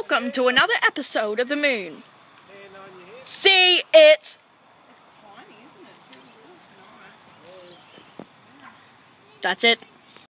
welcome to another episode of The Moon. See it! That's it.